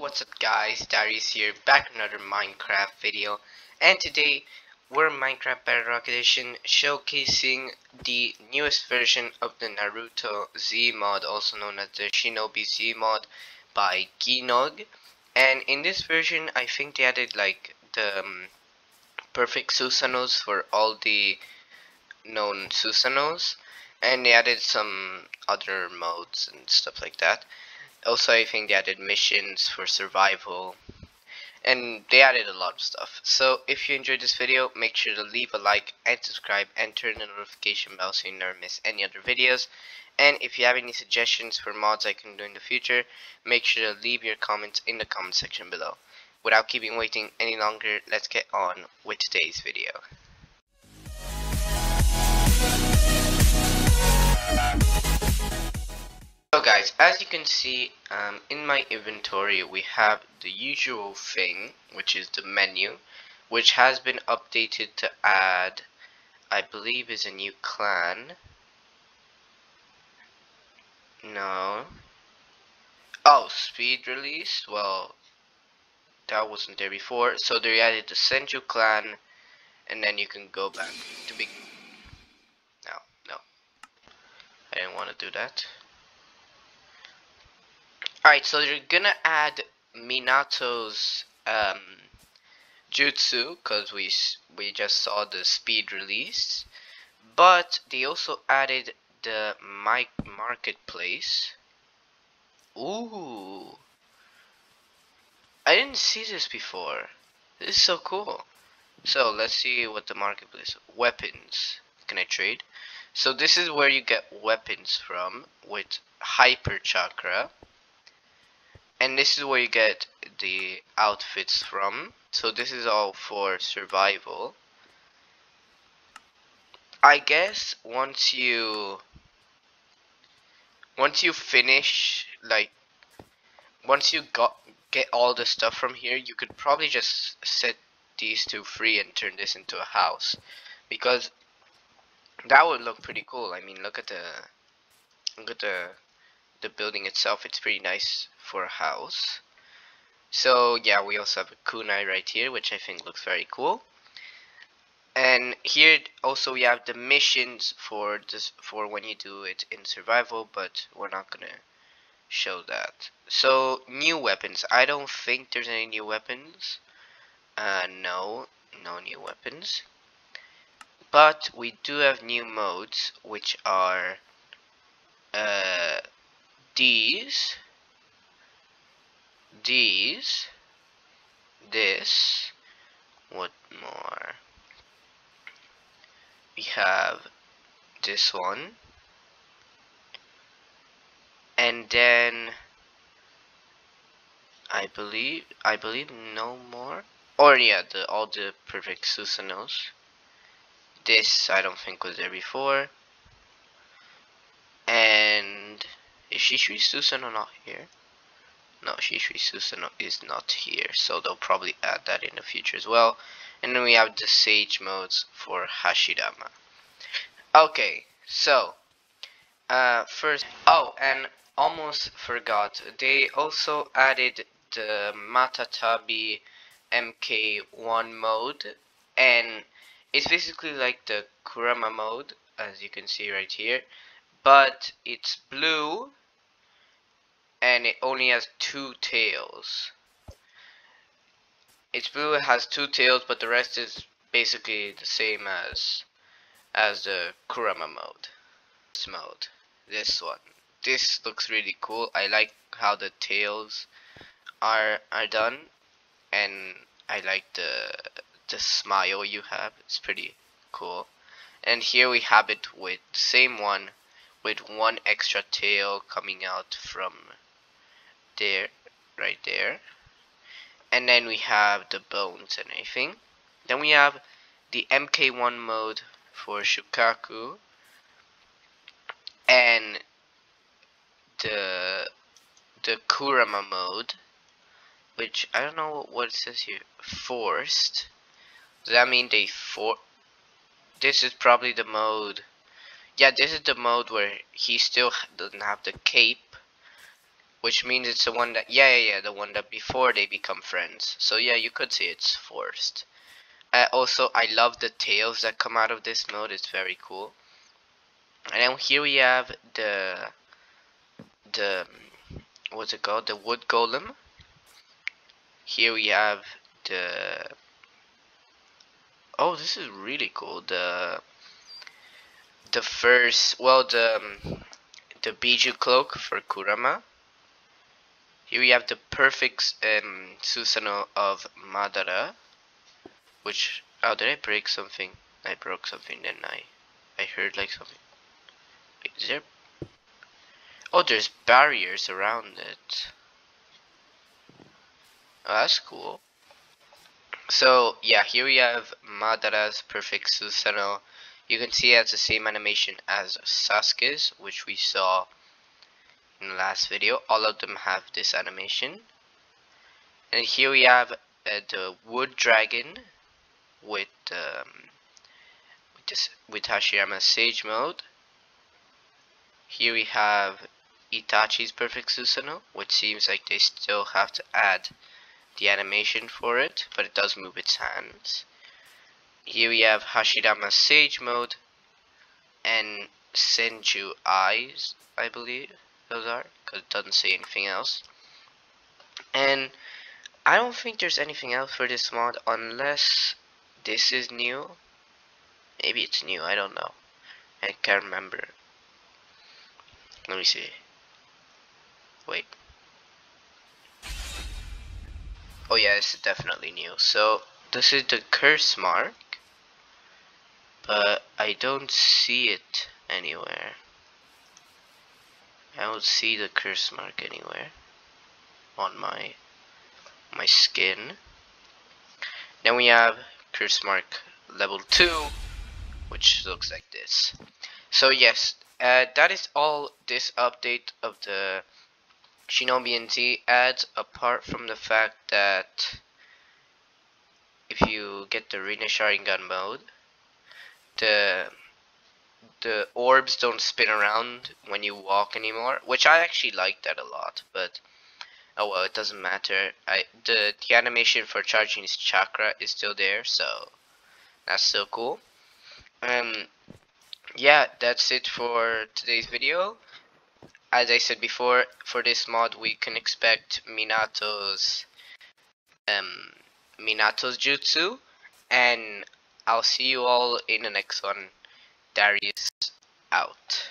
what's up guys, Darius here, back another Minecraft video. And today we're Minecraft Bedrock Edition showcasing the newest version of the Naruto Z mod also known as the Shinobi Z mod by Guinog and in this version I think they added like the um, perfect Susanoos for all the known Susanoos. And they added some other modes and stuff like that also I think they added missions for survival and they added a lot of stuff. So if you enjoyed this video make sure to leave a like and subscribe and turn the notification bell so you never miss any other videos. And if you have any suggestions for mods I can do in the future make sure to leave your comments in the comment section below. Without keeping waiting any longer let's get on with today's video So guys, as you can see um, in my inventory we have the usual thing which is the menu which has been updated to add I believe is a new clan. No. Oh speed release? Well that wasn't there before. So they added the Senju clan and then you can go back to be no no. I didn't want to do that Alright, so you're gonna add Minato's um, jutsu because we we just saw the speed release, but they also added the mic marketplace. Ooh, I didn't see this before. This is so cool. So let's see what the marketplace weapons can I trade. So this is where you get weapons from with hyper chakra and this is where you get the outfits from. So this is all for survival. I guess once you once you finish like once you got get all the stuff from here you could probably just set these two free and turn this into a house. Because that would look pretty cool. I mean look at the look at the the building itself. It's pretty nice for house. So yeah we also have a kunai right here which I think looks very cool. And here also we have the missions for this for when you do it in survival but we're not gonna show that. So new weapons. I don't think there's any new weapons. Uh, no no new weapons. But we do have new modes which are uh, these these this what more? We have this one. And then I believe I believe no more. Or yeah the all the perfect Susanoos this I don't think was there before. And is Shisui Susanoo not here? No, Shisui Susanoo is not here, so they'll probably add that in the future as well. And then we have the Sage modes for Hashirama. Okay, so, uh, first, oh, and almost forgot, they also added the Matatabi MK1 mode, and it's basically like the Kurama mode, as you can see right here, but it's blue and it only has two tails. Its blue it has two tails, but the rest is basically the same as as the Kurama mode. This mode, this one. This looks really cool. I like how the tails are are done, and I like the the smile you have. It's pretty cool. And here we have it with the same one with one extra tail coming out from there right there. And then we have the bones and everything. Then we have the MK1 mode for Shukaku. And the the Kurama mode which I don't know what it says here. Forced. Does that mean they for this is probably the mode yeah this is the mode where he still doesn't have the cape which means it's the one that yeah yeah yeah the one that before they become friends. So yeah you could say it's forced. Uh, also I love the tails that come out of this mode. It's very cool. And then here we have the the what's it called? The wood golem. Here we have the oh this is really cool. The the first well the um, the Biju cloak for Kurama here we have the perfect um, Susanoo of Madara which oh did I break something? I broke something then I? I heard like something. Wait, is there oh there's barriers around it. Oh, that's cool. So yeah here we have Madara's perfect Susanoo. You can see it has the same animation as Sasuke's which we saw in the last video all of them have this animation and here we have uh, the wood dragon with um, with, this, with Sage mode. Here we have Itachi's Perfect Susanoo, which seems like they still have to add the animation for it, but it does move its hands. Here we have Hashirama's Sage mode and Senju Eyes, I believe those are, because it doesn't say anything else. And I don't think there's anything else for this mod unless this is new. Maybe it's new I don't know. I can't remember. Let me see. Wait. Oh yeah it's definitely new. So this is the curse mark but I don't see it anywhere I don't see the curse mark anywhere on my my skin. Then we have curse mark level 2 which looks like this. So yes uh, that is all this update of the Shinobi NZ adds apart from the fact that if you get the Rinne Sharingan mode the the orbs don't spin around when you walk anymore which I actually like that a lot but oh well it doesn't matter. I the, the animation for charging his chakra is still there so that's still cool. Um yeah that's it for today's video. As I said before for this mod we can expect Minato's um Minato's jutsu and I'll see you all in the next one Darius out